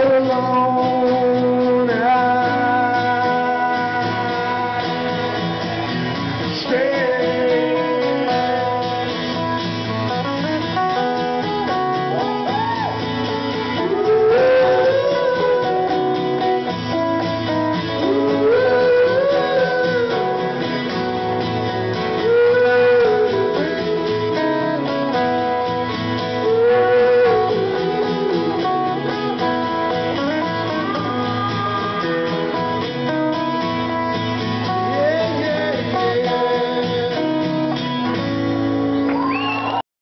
Oh. long.